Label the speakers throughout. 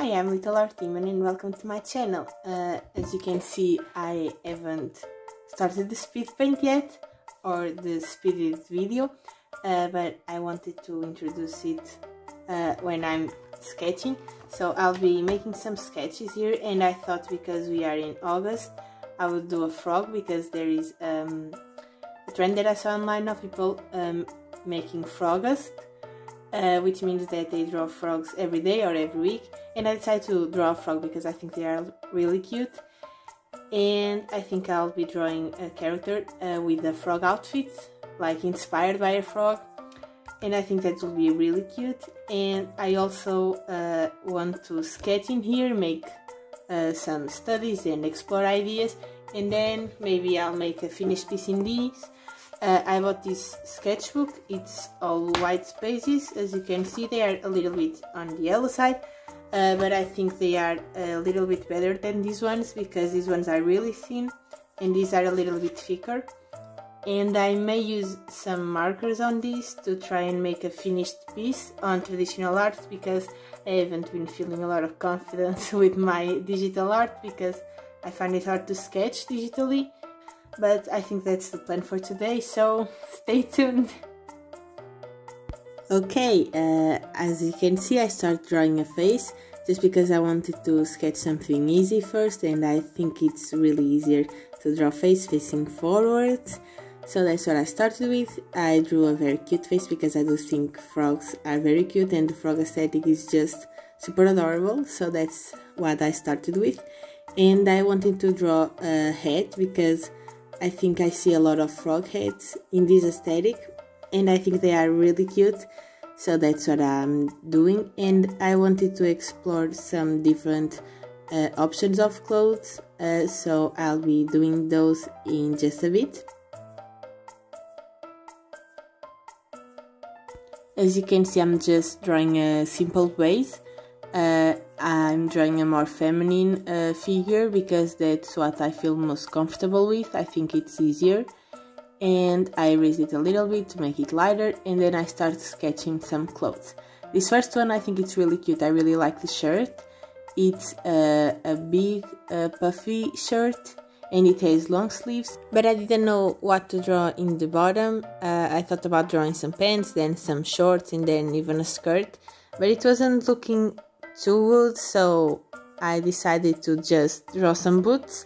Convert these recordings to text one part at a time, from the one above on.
Speaker 1: Hi, I'm Little Art Demon and welcome to my channel. Uh, as you can see, I haven't started the speed paint yet or the speeded video, uh, but I wanted to introduce it uh, when I'm sketching. So I'll be making some sketches here and I thought because we are in August, I would do a frog because there is um, a trend that I saw online of people um, making frogust uh, which means that they draw frogs every day or every week. And I decided to draw a frog because I think they are really cute. And I think I'll be drawing a character uh, with a frog outfit, like inspired by a frog. And I think that will be really cute. And I also uh, want to sketch in here, make uh, some studies and explore ideas. And then maybe I'll make a finished piece in these uh, I bought this sketchbook, it's all white spaces, as you can see they are a little bit on the yellow side, uh, but I think they are a little bit better than these ones because these ones are really thin and these are a little bit thicker. And I may use some markers on these to try and make a finished piece on traditional art because I haven't been feeling a lot of confidence with my digital art because I find it hard to sketch digitally but I think that's the plan for today, so stay tuned. Okay, uh, as you can see I start drawing a face just because I wanted to sketch something easy first and I think it's really easier to draw face facing forwards. So that's what I started with. I drew a very cute face because I do think frogs are very cute and the frog aesthetic is just super adorable. So that's what I started with. And I wanted to draw a head because I think I see a lot of frog heads in this aesthetic and I think they are really cute so that's what I'm doing and I wanted to explore some different uh, options of clothes uh, so I'll be doing those in just a bit. As you can see I'm just drawing a simple base uh, I'm drawing a more feminine uh, figure because that's what I feel most comfortable with. I think it's easier. And I raise it a little bit to make it lighter and then I start sketching some clothes. This first one I think it's really cute. I really like the shirt. It's a, a big uh, puffy shirt and it has long sleeves but I didn't know what to draw in the bottom. Uh, I thought about drawing some pants, then some shorts and then even a skirt but it wasn't looking too good so I decided to just draw some boots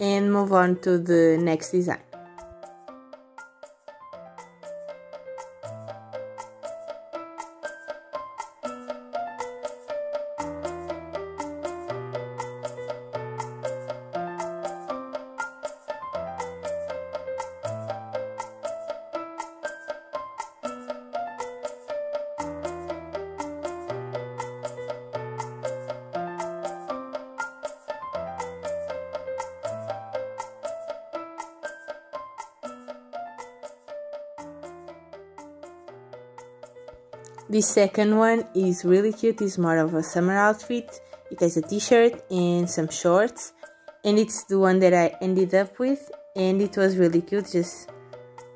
Speaker 1: and move on to the next design. The second one is really cute, it's more of a summer outfit. It has a t-shirt and some shorts. And it's the one that I ended up with. And it was really cute, just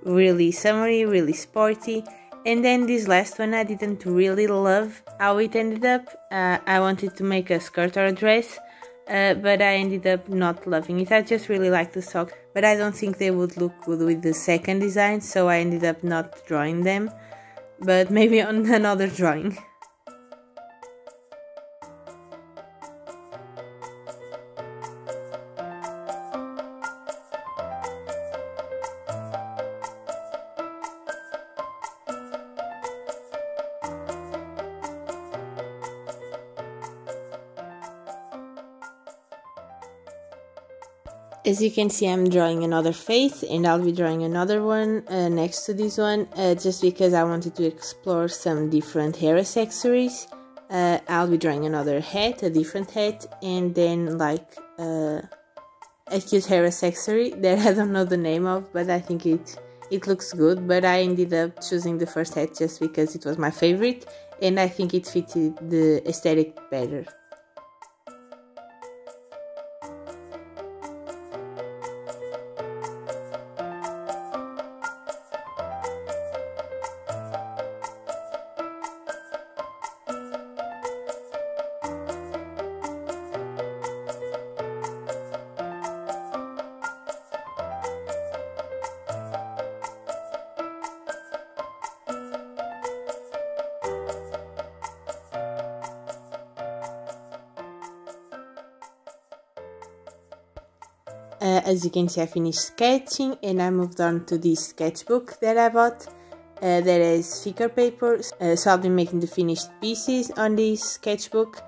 Speaker 1: really summery, really sporty. And then this last one I didn't really love how it ended up. Uh, I wanted to make a skirt or a dress. Uh, but I ended up not loving it. I just really like the socks, but I don't think they would look good with the second design, so I ended up not drawing them but maybe on another drawing. As you can see I'm drawing another face and I'll be drawing another one uh, next to this one uh, just because I wanted to explore some different hair accessories uh, I'll be drawing another hat, a different hat and then like uh, a cute hair accessory that I don't know the name of but I think it it looks good but I ended up choosing the first hat just because it was my favorite and I think it fitted the aesthetic better. As you can see I finished sketching and I moved on to this sketchbook that I bought. Uh, there is thicker paper, uh, so I'll be making the finished pieces on this sketchbook.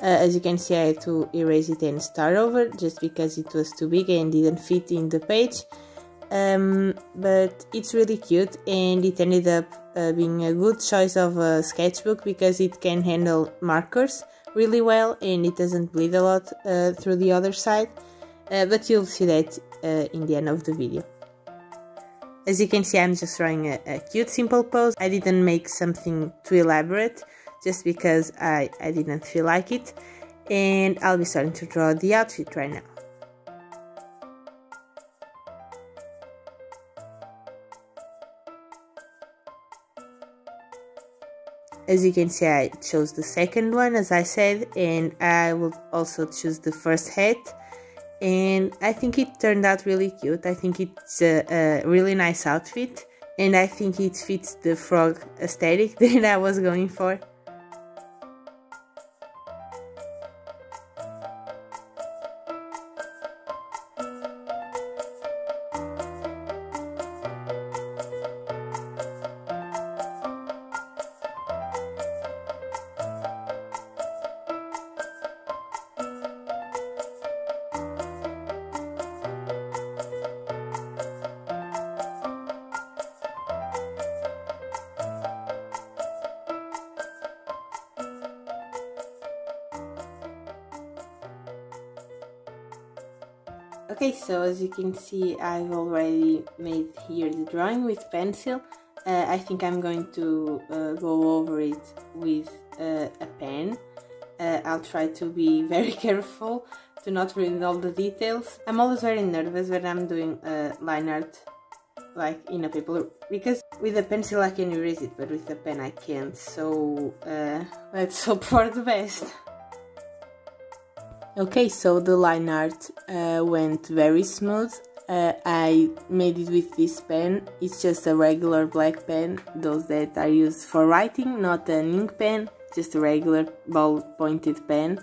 Speaker 1: Uh, as you can see I had to erase it and start over just because it was too big and didn't fit in the page. Um, but it's really cute and it ended up uh, being a good choice of a sketchbook because it can handle markers really well and it doesn't bleed a lot uh, through the other side but you'll see that uh, in the end of the video. As you can see I'm just drawing a, a, cute simple pose, I didn't make something too elaborate just because I, I didn't feel like it and I'll be starting to draw the outfit right now. as you can see I chose the second one as I said and I will also choose the first hat and I think it turned out really cute. I think it's a, a really nice outfit. And I think it fits the frog aesthetic that I was going for Okay, so as you can see, I've already made here the drawing with pencil. Uh, I think I'm going to uh, go over it with uh, a pen. Uh, I'll try to be very careful to not ruin all the details. I'm always very nervous when I'm doing uh, line art like in a paper because with a pencil I can erase it but with a pen I can't so uh, let's hope for the best. Okay, so the line art uh, went very smooth. Uh, I made it with this pen. It's just a regular black pen, those that are used for writing, not an ink pen, just a regular ball pointed pen.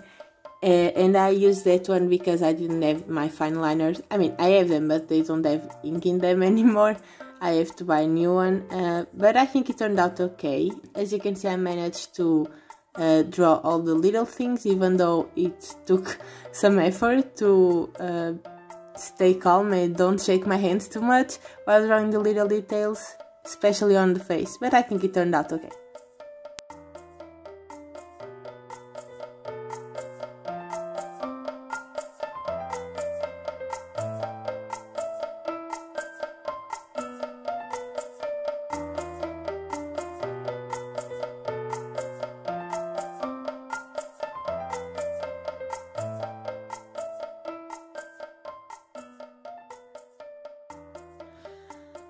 Speaker 1: Uh, and I used that one because I didn't have my fine liners. I mean, I have them, but they don't have ink in them anymore. I have to buy a new one, uh, but I think it turned out okay. As you can see, I managed to uh, draw all the little things even though it took some effort to uh, stay calm and don't shake my hands too much while drawing the little details especially on the face but I think it turned out okay.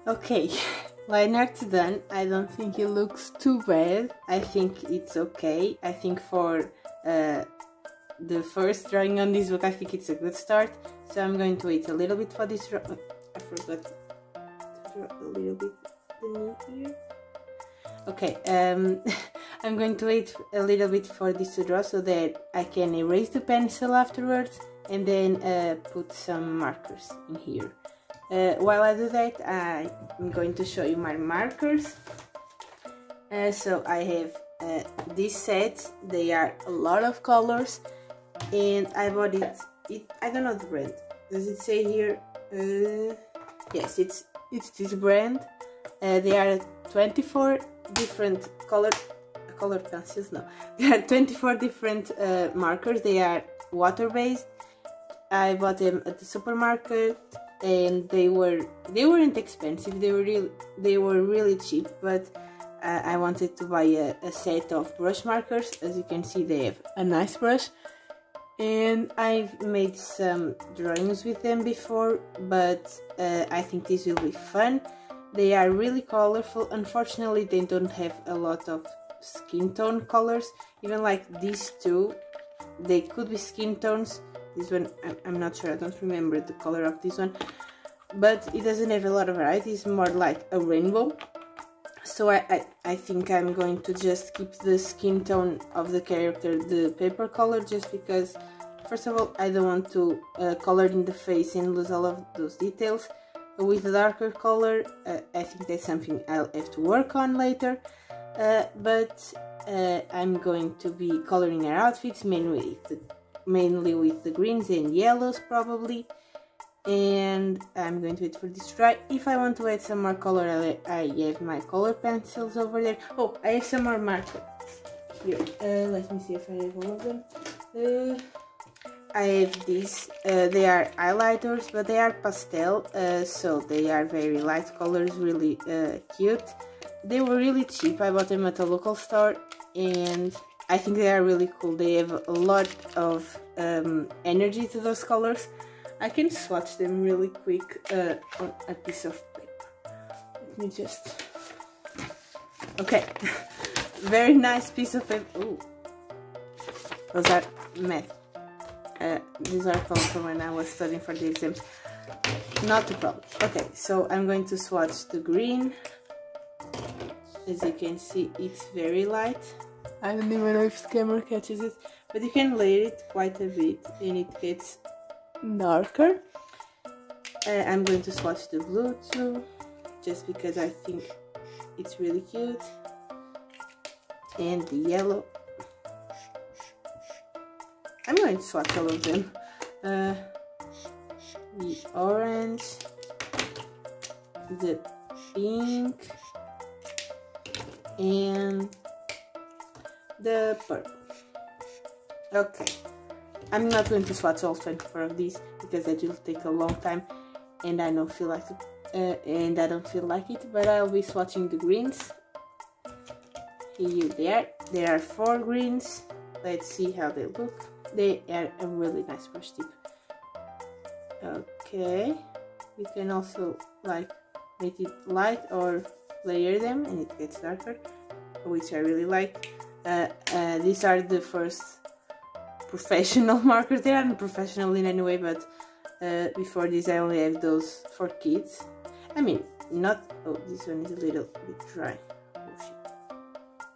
Speaker 1: Okay, line art's done. I don't think it looks too bad. I think it's okay. I think for uh, the first drawing on this book, I think it's a good start. So I'm going to wait a little bit for this draw. I forgot to draw a little bit beneath here. Okay, um, I'm going to wait a little bit for this to draw so that I can erase the pencil afterwards and then uh, put some markers in here. Uh, while I do that, I'm going to show you my markers. Uh, so I have uh, this set, they are a lot of colors and I bought it, it I don't know the brand, does it say here? Uh, yes, it's, it's this brand. Uh, they are 24 different color, color pencils, no, there are 24 different uh, markers, they are water-based. I bought them at the supermarket and they were they weren't expensive they were real they were really cheap but uh, I wanted to buy a, a, set of brush markers. As you can see they have a nice brush. And I've made some drawings with them before but uh, I think this will be fun. They are really colorful. Unfortunately they don't have a lot of skin tone colors. Even like these two they could be skin tones this one I'm not sure I don't remember the color of this one. But it doesn't have a lot of variety it's more like a rainbow. So I, I, I think I'm going to just keep the skin tone of the character the paper color just because first of all I don't want to uh, color in the face and lose all of those details. With a darker color uh, I think that's something I'll have to work on later. Uh, but uh, I'm going to be coloring our outfits mainly the, mainly with the greens and yellows probably and I'm going to wait for this to dry. If I want to add some more color, I, have my color pencils over there. Oh, I have some more markers. Here, uh, let me see if I have all of them. Uh, I have these, uh, they are highlighters, but they are pastel, uh, so they are very light colors, really uh, cute. They were really cheap, I bought them at a local store, and I think they are really cool. They have a lot of um, energy to those colors. I can swatch them really quick uh, on a piece of paper. Let me just... Okay, very nice piece of paper. Ooh. Those are math. Uh, these are from when I was studying for the exams. Not a problem. Okay, so I'm going to swatch the green. As you can see, it's very light. I don't even know if the camera catches it, but you can layer it quite a bit and it gets darker. Uh, I'm going to swatch the blue too, just because I think it's really cute. And the yellow. I'm going to swatch all of them. Uh, the orange, the pink, and the purple. Okay. I'm not going to swatch all 24 of these because that will take a long time and I don't feel like it, uh, and I don't feel like it, but I'll be swatching the greens. Here they are. There are four greens. Let's see how they look. They are a really nice brush tip. Okay, you can also like make it light or layer them and it gets darker, which I really like. Uh, uh, these are the first professional markers. They aren't professional in any way, but uh, before this I only have those for kids. I mean, not... Oh, this one is a little bit dry. Oh,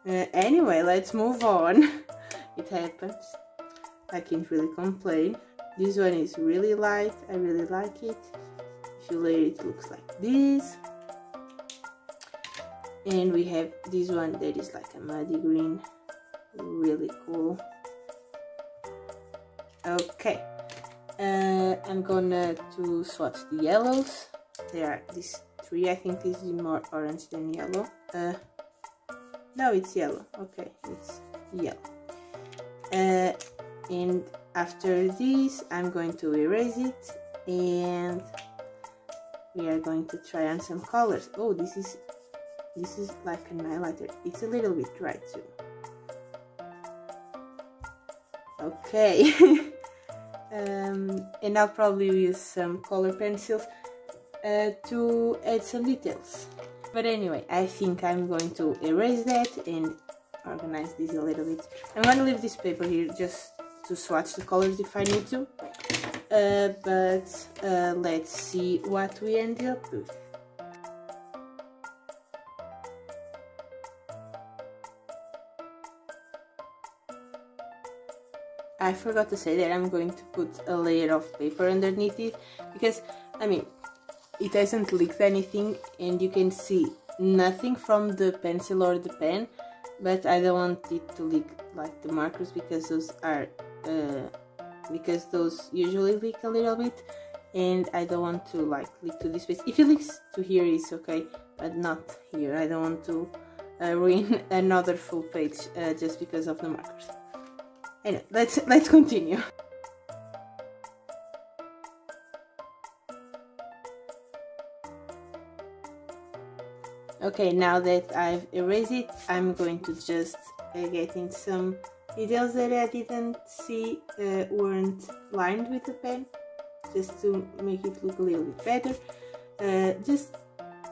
Speaker 1: uh, anyway, let's move on. it happens. I can't really complain. This one is really light. I really like it. If you layer it, it looks like this. And we have this one that is like a muddy green. Really cool. Okay. Uh, I'm gonna to swatch the yellows. There are these three. I think this is more orange than yellow. Uh, no it's yellow. Okay it's yellow. Uh, and after this I'm going to erase it and we are going to try on some colors. Oh this is this is like an highlighter it's a little bit dry too okay um, and I'll probably use some color pencils uh, to add some details. But anyway, I think I'm going to erase that and organize this a little bit. I'm to leave this paper here just to swatch the colors if I need to. Uh, but uh, let's see what we end up with. I forgot to say that I'm going to put a layer of paper underneath it because I mean it hasn't leaked anything and you can see nothing from the pencil or the pen but I don't want it to leak like the markers because those are uh, because those usually leak a little bit and I don't want to like leak to this space. If it leaks to here it's okay but not here. I don't want to uh, ruin another full page uh, just because of the markers Anyway, let's let's continue. Okay, now that I've erased it, I'm going to just uh, get in some details that I didn't see uh, weren't lined with the pen, just to make it look a little bit better. Uh, just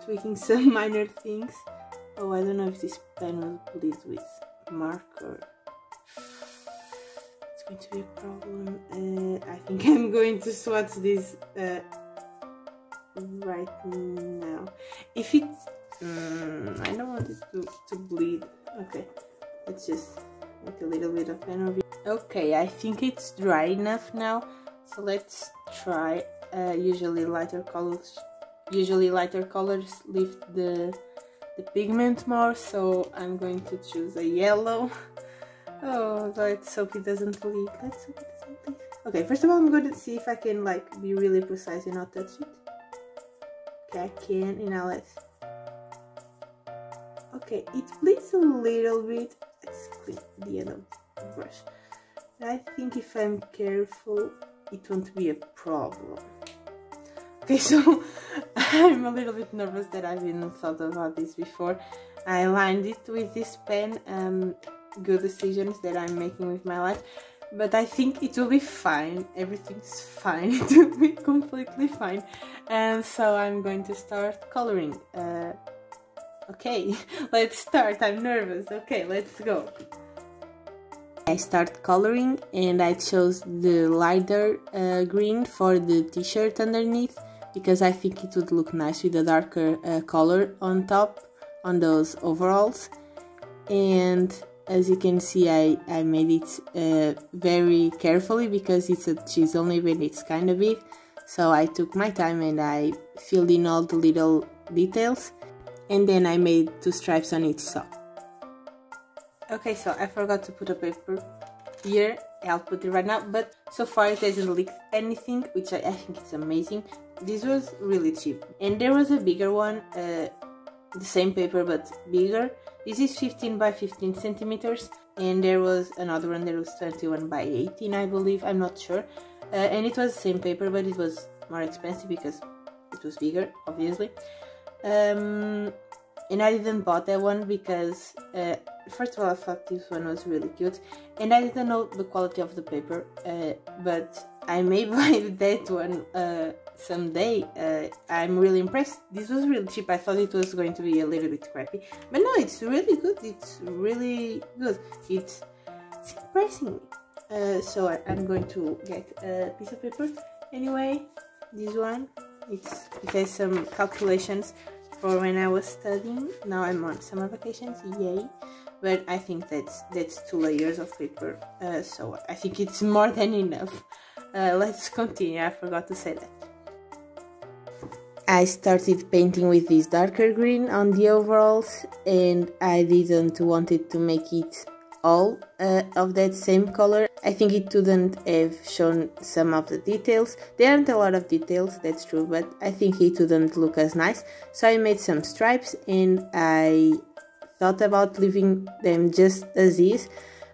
Speaker 1: tweaking some minor things. Oh, I don't know if this pen will bleed with marker going to be a problem. Uh, I think I'm going to swatch this uh, right now. If it... Um, I don't want it to, to bleed. Okay, let's just make a little bit of pen Okay, I think it's dry enough now, so let's try. Uh, usually lighter colors, usually lighter colors lift the the pigment more, so I'm going to choose a yellow. Oh, let's hope it doesn't leak. Let's doesn't leak. Okay, first of all, I'm going to see if I can like be really precise and not touch it. Okay, I can, and now let's. Okay, it bleeds a little bit. Let's clean the end of the brush. I think if I'm careful, it won't be a problem. Okay, so I'm a little bit nervous that I didn't thought about this before. I lined it with this pen, um, good decisions that I'm making with my life, but I think it will be fine. Everything's fine, it will be completely fine. And so I'm going to start coloring. Uh, okay, let's start. I'm nervous. Okay, let's go. I start coloring and I chose the lighter uh, green for the t-shirt underneath because I think it would look nice with a darker uh, color on top on those overalls and as you can see I, I made it uh, very carefully because it's a chisel nib and it's kind of big. So I took my time and I filled in all the little details. And then I made two stripes on each sock. Okay, so I forgot to put a paper here, I'll put it right now, but so far it hasn't leaked anything, which I, I think is amazing. This was really cheap. And there was a bigger one uh, the same paper but bigger this is 15 by 15 centimeters and there was another one that was 21 by 18 I believe I'm not sure. Uh, and it was the same paper but it was more expensive because it was bigger obviously. Um, and I didn't bought that one because uh, first of all I thought this one was really cute and I didn't know the quality of the paper uh, but I may buy that one uh, someday. Uh, I'm really impressed. This was really cheap. I thought it was going to be a little bit crappy, but no, it's really good. It's really good. It's, it's impressing me. Uh, so I, am going to get a piece of paper. Anyway, this one, it's, it has some calculations for when I was studying. Now I'm on summer vacations, yay! But I think that's that's two layers of paper, uh, so I think it's more than enough. Uh, let's continue, I forgot to say that. I started painting with this darker green on the overalls and I didn't wanted to make it all uh, of that same color. I think it wouldn't have shown some of the details. There aren't a lot of details, that's true, but I think it wouldn't look as nice. So I made some stripes and I thought about leaving them just as is,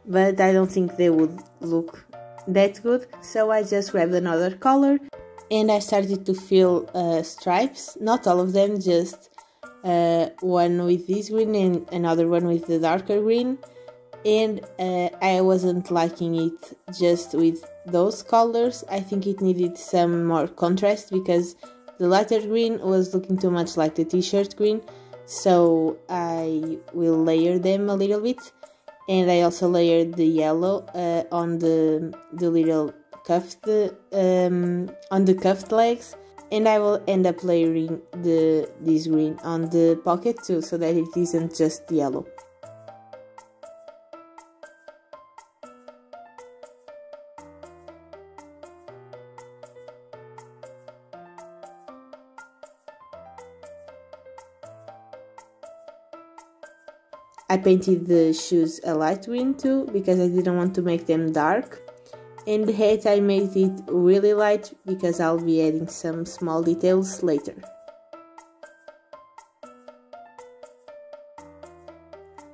Speaker 1: but I don't think they would look that good so I just grabbed another color and I started to fill uh, stripes not all of them just uh, one with this green and another one with the darker green and uh, I wasn't liking it just with those colors. I think it needed some more contrast because the lighter green was looking too much like the t-shirt green. So I will layer them a little bit. And I also layered the yellow uh, on the the little cuffed um, on the cuffed legs. And I will end up layering the this green on the pocket too so that it isn't just yellow. I painted the shoes a light green too because I didn't want to make them dark. And the hat I made it really light because I'll be adding some small details later.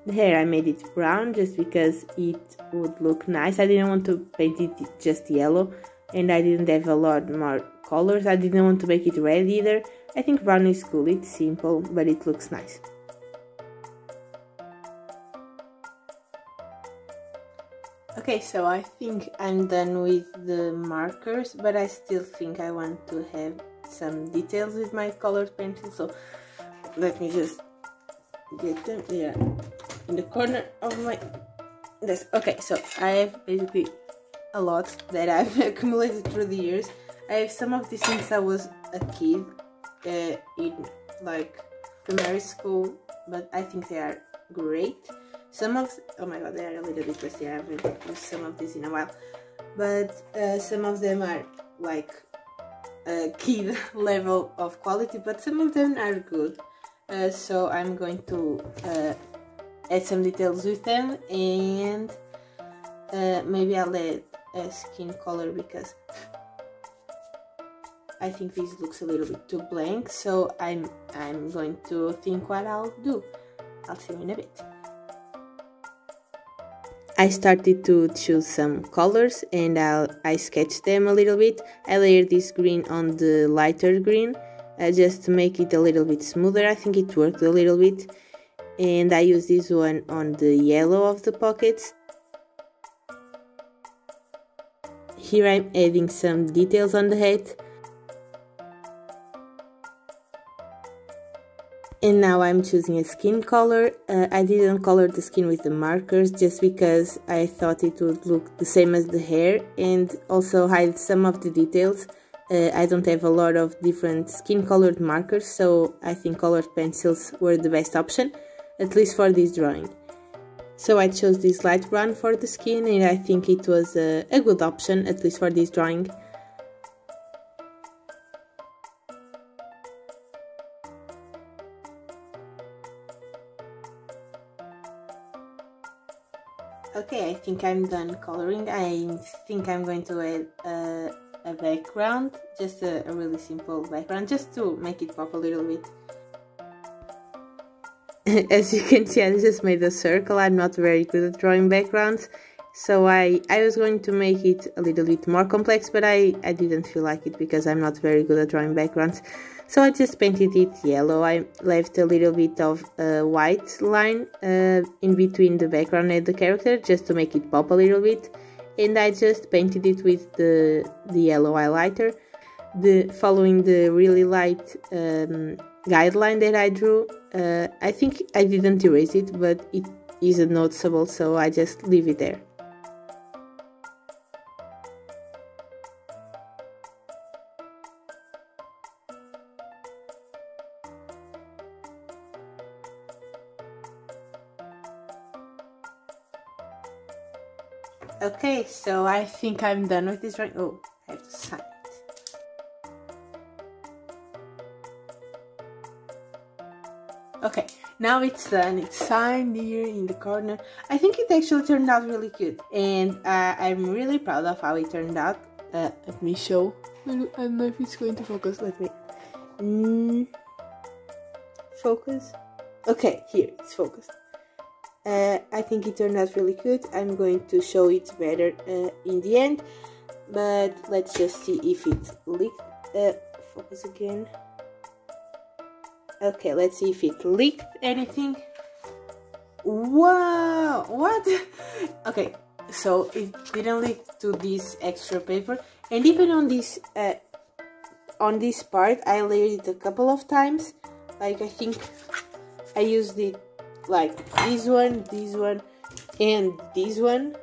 Speaker 1: The hair I made it brown just because it would look nice. I didn't want to paint it just yellow and I didn't have a lot more colors. I didn't want to make it red either. I think brown is cool, it's simple but it looks nice. Okay, so I think I'm done with the markers, but I still think I want to have some details with my colored pencil, so let me just get them there in the corner of my desk. Okay, so I have basically a lot that I've accumulated through the years. I have some of these since I was a kid uh, in like primary school, but I think they are great. Some of oh my god they are a little bit rusty I haven't used some of these in a while. But uh, some of them are like a kid level of quality but some of them are good. Uh, so I'm going to uh, add some details with them and uh, maybe I'll add a skin color because I think this looks a little bit too blank so I'm I'm going to think what I'll do. I'll see you in a bit I started to choose some colors and I'll, I sketched them a little bit. I layered this green on the lighter green uh, just to make it a little bit smoother. I think it worked a little bit. And I used this one on the yellow of the pockets. Here I'm adding some details on the head and now I'm choosing a skin color. Uh, I didn't color the skin with the markers just because I thought it would look the same as the hair and also hide some of the details. Uh, I don't have a lot of different skin colored markers so I think colored pencils were the best option, at least for this drawing. So I chose this light brown for the skin and I think it was a, a good option, at least for this drawing. Think I'm done coloring. I think I'm going to add a, a background, just a, a, really simple background, just to make it pop a little bit. As you can see, I just made a circle. I'm not very good at drawing backgrounds, so I, I was going to make it a little bit more complex, but I, I didn't feel like it because I'm not very good at drawing backgrounds. So I just painted it yellow. I left a little bit of a white line uh, in between the background and the character just to make it pop a little bit. And I just painted it with the, the yellow highlighter, the following the really light um, guideline that I drew. Uh, I think I didn't erase it, but it isn't noticeable, so I just leave it there. Okay, so I think I'm done with this drawing. Oh, I have to sign it. Okay, now it's done. It's signed here in the corner. I think it actually turned out really cute. And uh, I'm really proud of how it turned out. Uh, let me show. I don't know if it's going to focus. Let me... Mm, focus. Okay, here, it's focused. Uh, I think it turned out really good. I'm going to show it better uh, in the end, but let's just see if it leaked. Uh, focus again. Okay, let's see if it leaked anything. Wow, what? okay, so it didn't leak to this extra paper, and even on this uh, on this part, I layered it a couple of times. Like I think I used it like this one, this one, and this one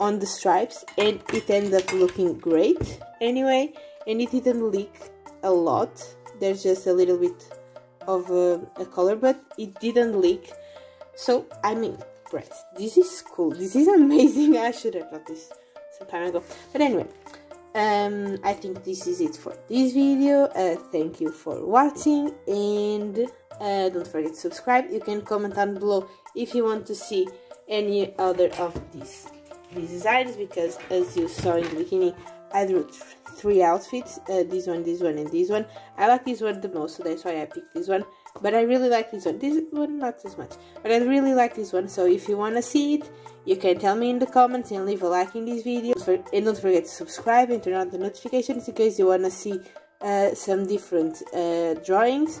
Speaker 1: on the stripes and it ended up looking great. Anyway and it didn't leak a lot. There's just a little bit of uh, a color but it didn't leak. So I'm impressed this is cool. This is amazing. I should have got this some time ago. But anyway um, I think this is it for this video. Uh, thank you for watching and uh, don't forget to subscribe. You can comment down below if you want to see any other of these these designs because as you saw in the beginning I drew th three outfits uh, this one this one and this one. I like this one the most so that's why I picked this one. But I really like this one. This one not as much. But I really like this one so if you want to see it you can tell me in the comments and leave a like in this video. And don't forget to subscribe and turn on the notifications in case you want to see uh, some different uh, drawings